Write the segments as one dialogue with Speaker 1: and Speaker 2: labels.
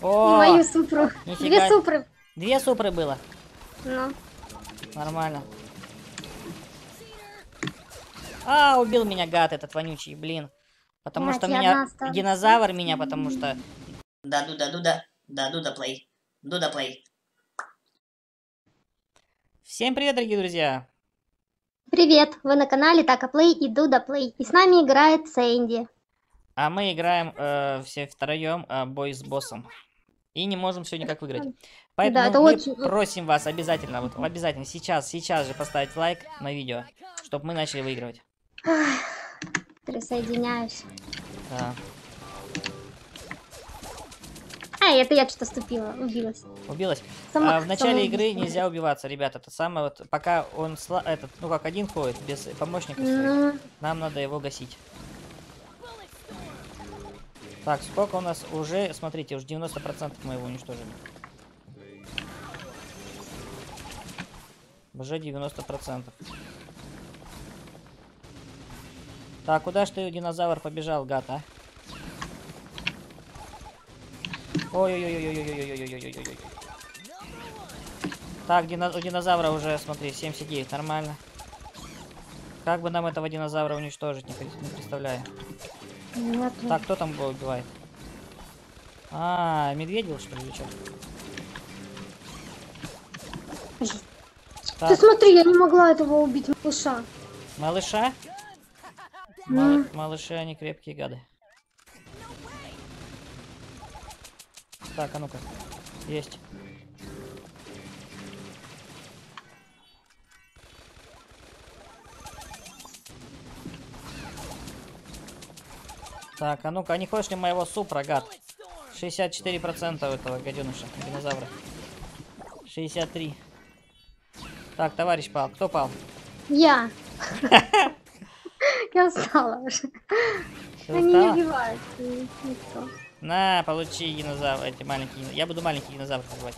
Speaker 1: О,
Speaker 2: Мою супру.
Speaker 1: нифига.
Speaker 2: Две супры.
Speaker 1: две супры было.
Speaker 2: Ну.
Speaker 1: Нормально. А, убил меня гад этот вонючий, блин. Потому
Speaker 2: Блядь,
Speaker 1: что меня...
Speaker 2: осталась.
Speaker 1: Динозавр меня, потому что...
Speaker 3: Да, дуда, дуда. Да, дуда плей. Дуда плей.
Speaker 1: Всем привет, дорогие друзья.
Speaker 2: Привет, вы на канале Така Плей и Дуда Плей. И с нами играет Сэнди.
Speaker 1: А мы играем э, все втроем э, бой с боссом. И не можем все никак выиграть. Поэтому
Speaker 2: это
Speaker 1: мы
Speaker 2: очень-
Speaker 1: просим вас обязательно, вот обязательно сейчас, сейчас же поставить лайк на видео, чтобы мы начали выигрывать.
Speaker 2: Присоединяюсь.
Speaker 1: Да.
Speaker 2: Ай, это я что-то ступила, убилась.
Speaker 1: Убилась.
Speaker 2: Сама-
Speaker 1: А, в начале
Speaker 2: сама
Speaker 1: игры
Speaker 2: убилась.
Speaker 1: нельзя убиваться, ребята. Это самое вот, пока он сла- этот, ну как один ходит, без помощников своих,
Speaker 2: Ну,
Speaker 1: нам надо его гасить. Так, сколько у нас уже, смотрите, уже 90% мы его уничтожили. Уже 90%. Так, куда ж ты, динозавр, побежал, гад, а? Ой-ой-ой-ой-ой-ой-ой-ой-ой-ой-ой-ой. Так, дино- у динозавра уже, смотри, 79, нормально. Как бы нам этого динозавра уничтожить, не, не представляю.
Speaker 2: Нет.
Speaker 1: Так, кто там его убивает? А, медведил, что ли, чё?
Speaker 2: Ты смотри, я не могла этого убить, малыша.
Speaker 1: малыша?
Speaker 2: Ну.
Speaker 1: Малы- малыши, они крепкие гады. Так, а ну-ка. Есть. Так, а ну-ка, а не хочешь ли моего супра, гад? 64% у этого гаденыша, динозавра. 63. Так, товарищ пал. Кто пал?
Speaker 2: Я. Я устала уже. Они не убивают. никто.
Speaker 1: На, получи динозавр, эти маленькие. Я буду маленький динозавр убивать.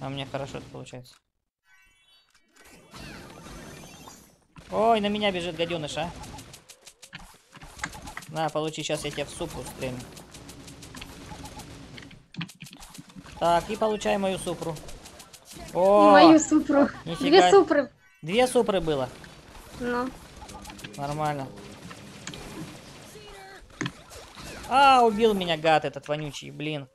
Speaker 1: А у меня хорошо это получается. Ой, на меня бежит гаденыш, а. На, получи, сейчас я тебя в супру стрельну. Так, и получай мою супру. О,
Speaker 2: Мою супру.
Speaker 1: нифига.
Speaker 2: Две супры.
Speaker 1: две супры было.
Speaker 2: Ну.
Speaker 1: Нормально. А, убил меня гад этот вонючий, блин.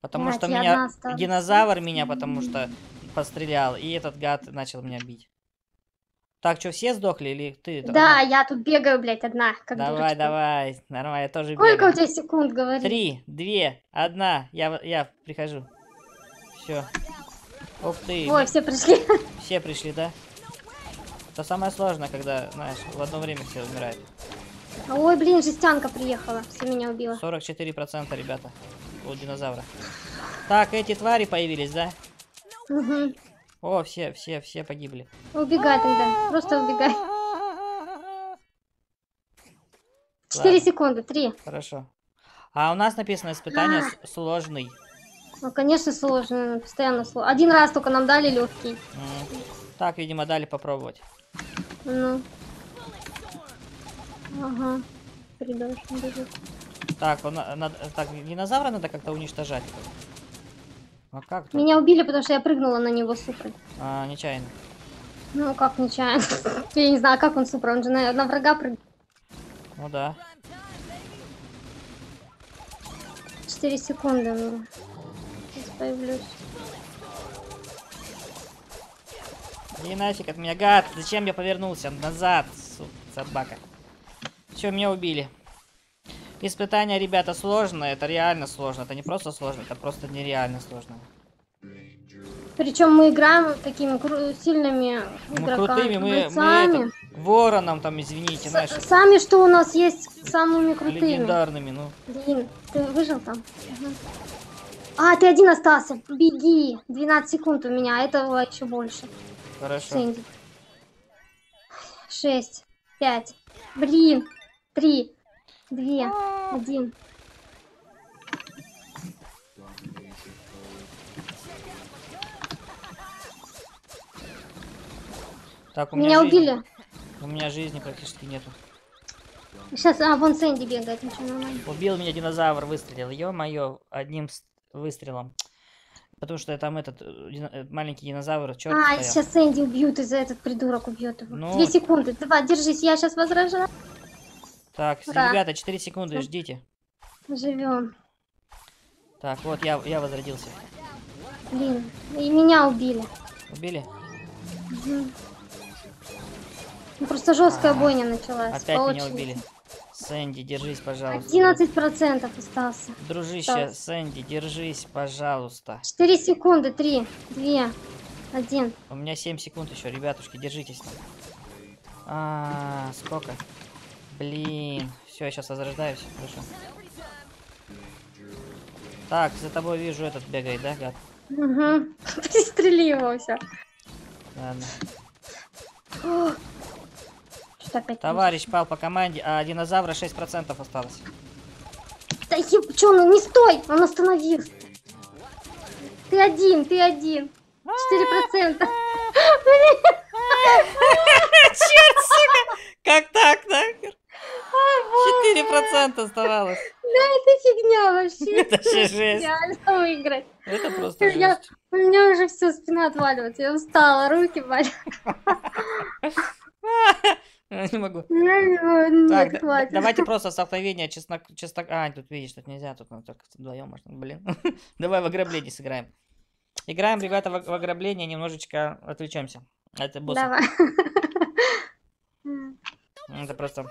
Speaker 1: Потому
Speaker 2: Блядь,
Speaker 1: что меня... Динозавр меня потому что подстрелял. И этот гад начал меня бить. Так, что, все сдохли или ты?
Speaker 2: Да, я тут бегаю, блядь, одна. Как
Speaker 1: Давай,
Speaker 2: дурочка.
Speaker 1: давай. Нормально, я тоже
Speaker 2: Сколько
Speaker 1: бегаю.
Speaker 2: у тебя секунд, говори?
Speaker 1: Три, две, одна. Я, я прихожу. Все. Ух ты.
Speaker 2: Ой, все пришли.
Speaker 1: Все пришли, да? Это самое сложное, когда, знаешь, в одно время все умирают.
Speaker 2: Ой, блин, жестянка приехала. Все меня убила.
Speaker 1: 44% ребята у динозавра. Так, эти твари появились, да?
Speaker 2: Угу.
Speaker 1: О, все, все, все погибли.
Speaker 2: Убегай тогда. Просто убегай. Четыре секунды. Три.
Speaker 1: Хорошо. А у нас написано испытание с- сложный.
Speaker 2: Ну, конечно, сложно. Постоянно сложно. Один раз только нам дали легкий.
Speaker 1: Так, видимо, дали попробовать.
Speaker 2: Ну. Ага. Придашь.
Speaker 1: Так, он, на- надо, так, динозавра надо как-то уничтожать. А как тут?
Speaker 2: Меня убили, потому что я прыгнула на него супрой.
Speaker 1: А, нечаянно.
Speaker 2: Ну, как нечаянно. Я не знаю, как он супер. Он же на, на врага прыгнул.
Speaker 1: Ну да.
Speaker 2: Четыре секунды у меня. Сейчас появлюсь.
Speaker 1: Иди нафиг от меня, гад! Зачем я повернулся? Назад, собака. Все, меня убили. Испытание, ребята, сложное. Это реально сложно. Это не просто сложно, это просто нереально сложно.
Speaker 2: Причем мы играем такими сильными
Speaker 1: Мы
Speaker 2: игроками.
Speaker 1: крутыми, мы, мы
Speaker 2: бойцами.
Speaker 1: это, вороном там, извините,
Speaker 2: С-
Speaker 1: наши
Speaker 2: Сами, что у нас есть, самыми крутыми.
Speaker 1: легендарными, ну.
Speaker 2: Блин, ты выжил там? А, ты один остался. Беги. 12 секунд у меня, а этого еще больше.
Speaker 1: Хорошо.
Speaker 2: Сэнди. Шесть, пять. Блин. Три, две, один.
Speaker 1: Так, у
Speaker 2: Меня
Speaker 1: жизни-
Speaker 2: убили.
Speaker 1: У меня жизни практически нету.
Speaker 2: Сейчас, а, вон Сэнди бегает, ничего нормально.
Speaker 1: Убил меня динозавр, выстрелил. Ё-моё, одним выстрелом. Потому что там этот э, дина- э, маленький динозавр, черт
Speaker 2: А, сейчас Сэнди убьют, из-за этот придурок убьет его.
Speaker 1: Ну.
Speaker 2: Две секунды, давай, держись, я сейчас возражаю.
Speaker 1: Так,
Speaker 2: Ура.
Speaker 1: ребята, 4 секунды,
Speaker 2: Всё.
Speaker 1: ждите.
Speaker 2: Живем.
Speaker 1: Так, вот я, я возродился.
Speaker 2: Блин, и меня убили.
Speaker 1: Убили?
Speaker 2: Ну, просто жесткая
Speaker 1: Ага.
Speaker 2: бойня началась.
Speaker 1: Опять
Speaker 2: по
Speaker 1: меня убили. Сэнди, держись, пожалуйста.
Speaker 2: 11 процентов остался.
Speaker 1: Дружище,
Speaker 2: осталось.
Speaker 1: Сэнди, держись, пожалуйста.
Speaker 2: 4 секунды, 3, 2, 1.
Speaker 1: У меня 7 секунд еще, ребятушки, держитесь. А, сколько? Блин. Все, я сейчас возрождаюсь. Хорошо. Так, за тобой вижу этот бегает, да, гад?
Speaker 2: Угу. Пристрели его все.
Speaker 1: Ладно.
Speaker 2: Что опять?
Speaker 1: Товарищ пал по команде, а динозавра 6% осталось.
Speaker 2: Да еб, чё, ну не стой! Он остановился. Ты один, ты один. 4 процента.
Speaker 1: Черт, сука! Как так, нахер? 4% оставалось.
Speaker 2: Да это фигня вообще.
Speaker 1: Это же жесть.
Speaker 2: Реально выиграть.
Speaker 1: Это просто
Speaker 2: Я,
Speaker 1: жесть.
Speaker 2: у меня уже все, спина отваливается. Я устала, руки болят.
Speaker 1: Не могу.
Speaker 2: Могу,
Speaker 1: Так, да- давайте просто столкновение чеснок, чеснок... А, тут видишь, тут нельзя, тут надо только вдвоем можно, блин. Давай в ограбление сыграем. Играем, ребята, в, в ограбление, немножечко отвлечемся. Это босс.
Speaker 2: Давай.
Speaker 1: Это просто...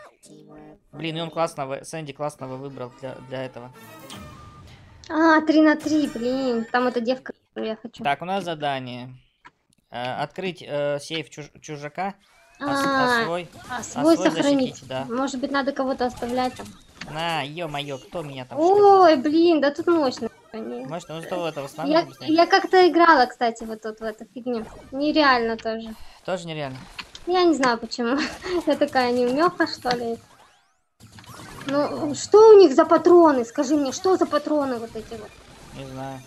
Speaker 1: Блин, и он классного, Сэнди классного выбрал для, для этого.
Speaker 2: А, 3 на 3, блин. Там эта девка, которую я хочу.
Speaker 1: Так, у нас задание. Э, открыть э, сейф чуж- чужака, а, а
Speaker 2: А,
Speaker 1: свой...
Speaker 2: а свой
Speaker 1: свой
Speaker 2: сохранить.
Speaker 1: защитить, да.
Speaker 2: Может быть, надо кого-то оставлять там.
Speaker 1: На, ё-моё, кто меня там... что
Speaker 2: Ой, блин, да тут мощно.
Speaker 1: Может, ну зато это
Speaker 2: Я,
Speaker 1: восстанавливаем быстрее.
Speaker 2: я как-то играла, кстати, вот тут в эту фигню. Нереально тоже.
Speaker 1: Тоже нереально.
Speaker 2: Я не знаю почему. Я такая неумеха, что ли. Ну, что у них за патроны? Скажи мне, что за патроны вот эти вот?
Speaker 1: Не знаю.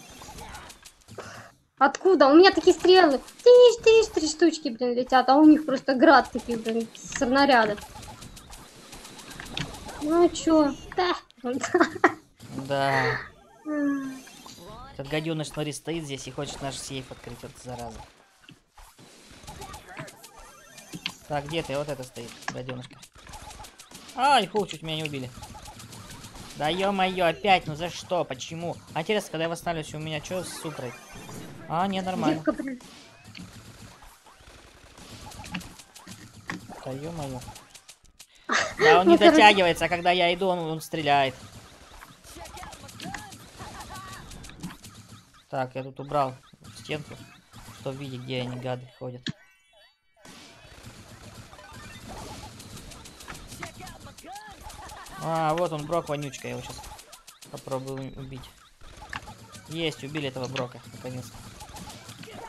Speaker 2: Откуда? У меня такие стрелы. Тыщ, тыщ, три штучки, блин, летят, а у них просто град таких, блин, снарядов. Ну чё? Да.
Speaker 1: Да. Этот гаденыш, смотри, стоит здесь и хочет наш сейф открыть, вот зараза. Так, где ты? Вот это стоит, гаденышка. Ай, фу, чуть меня не убили. Да ё-моё, опять, ну за что, почему? А интересно, когда я восстанавливаюсь, у меня что с супрой? А, не, нормально. Да ё-моё. Да, он не
Speaker 2: Ну,
Speaker 1: дотягивается, а когда я иду, он, он стреляет. Так, я тут убрал стенку, чтобы видеть, где они гады ходят. А, вот он, Брок вонючка, я его сейчас попробую убить. Есть, убили этого Брока, наконец-то.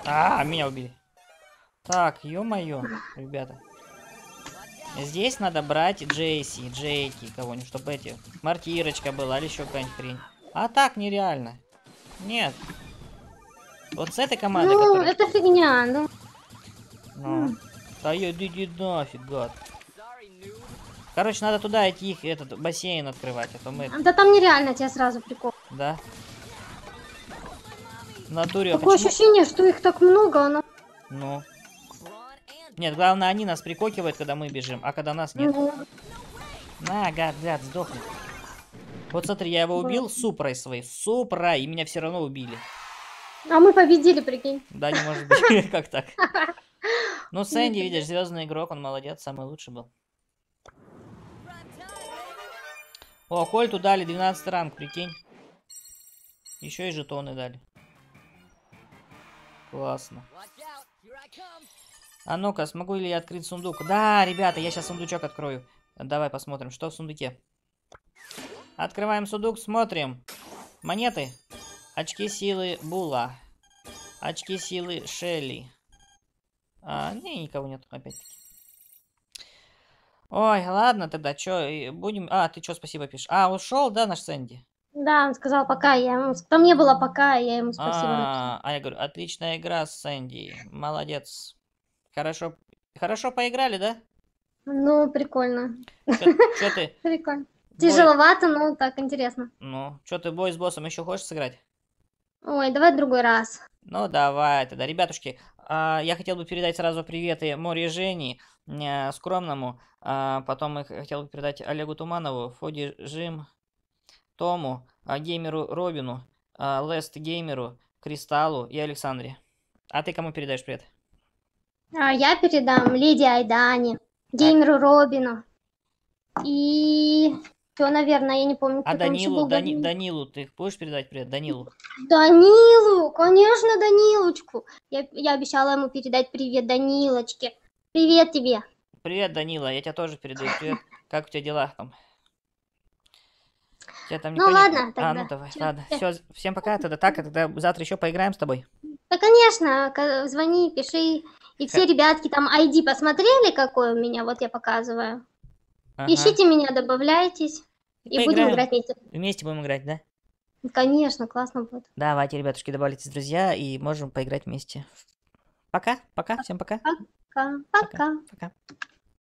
Speaker 1: А, меня убили. Так, ё-моё, ребята. Здесь надо брать Джейси, Джейки, кого-нибудь, чтобы эти... Мартирочка была или еще какая-нибудь хрень. А так нереально. Нет. Вот с этой командой,
Speaker 2: Ну,
Speaker 1: которая...
Speaker 2: это фигня, ну.
Speaker 1: Ну. Да я иди нафиг, гад. Короче, надо туда идти, их этот бассейн открывать, а то мы...
Speaker 2: Да там нереально тебе сразу прикол.
Speaker 1: Да. В натуре, а
Speaker 2: Такое
Speaker 1: почему...
Speaker 2: ощущение, что их так много, оно...
Speaker 1: Ну. Нет, главное, они нас прикокивают, когда мы бежим, а когда нас нет.
Speaker 2: Ну,
Speaker 1: На, гад, гад, сдохни. Вот смотри, я его убил супрой своей, супрой, и меня все равно убили.
Speaker 2: А мы победили, прикинь.
Speaker 1: Да, не может быть, как так? Ну, Сэнди, видишь, звездный игрок, он молодец, самый лучший был. О, Кольту дали 12 ранг, прикинь. Еще и жетоны дали. Классно. А ну-ка, смогу ли я открыть сундук? Да, ребята, я сейчас сундучок открою. Давай посмотрим, что в сундуке. Открываем сундук, смотрим. Монеты. Очки силы Була. Очки силы Шелли. А, не, никого нет, опять-таки. Ой, ладно тогда, чё, и будем... А, ты чё, спасибо пишешь? А, ушел, да, наш Сэнди?
Speaker 2: Да, он сказал пока, я ему... Там не было пока, я ему спасибо написала.
Speaker 1: А, а я говорю, отличная игра, Сэнди. Молодец. Хорошо, хорошо поиграли, да?
Speaker 2: Ну, прикольно.
Speaker 1: Что ты?
Speaker 2: Прикольно. Тяжеловато, но так интересно.
Speaker 1: Ну, что ты бой с боссом еще хочешь сыграть?
Speaker 2: Ой, давай другой раз.
Speaker 1: Ну, давай тогда. Ребятушки, я хотел бы передать сразу приветы Море Жени, э, Скромному, а, потом я хотел бы передать Олегу Туманову, Фоди Жим, Тому, а, Геймеру Робину, а, Лест Геймеру, Кристаллу и Александре. А ты кому передаешь привет?
Speaker 2: А я передам Лидии Айдане, геймеру Робину. И... Все, наверное, я не помню,
Speaker 1: А Данилу. Дани-
Speaker 2: Данил.
Speaker 1: Данилу, ты будешь передать привет? Данилу.
Speaker 2: Данилу, конечно, Данилочку. Я, я обещала ему передать привет Данилочке. Привет тебе.
Speaker 1: Привет, Данила, я тебя тоже передаю привет. Как у тебя дела там? Тебя там
Speaker 2: Ну
Speaker 1: никто не-
Speaker 2: ладно,
Speaker 1: А, ну
Speaker 2: тогда.
Speaker 1: давай,
Speaker 2: Чё,
Speaker 1: ладно. Все, всем пока, тогда так, а тогда завтра еще поиграем с тобой.
Speaker 2: Да, конечно, звони, пиши. И все ребятки там ID посмотрели, какой у меня, вот я показываю.
Speaker 1: Ага.
Speaker 2: Ищите меня, добавляйтесь. И будем
Speaker 1: поиграем.
Speaker 2: играть вместе.
Speaker 1: Вместе будем играть, да?
Speaker 2: Конечно, классно будет.
Speaker 1: Давайте, ребятушки, добавляйтесь друзья и можем поиграть вместе. Пока, пока, всем пока.
Speaker 2: Пока. Пока.
Speaker 1: Пока.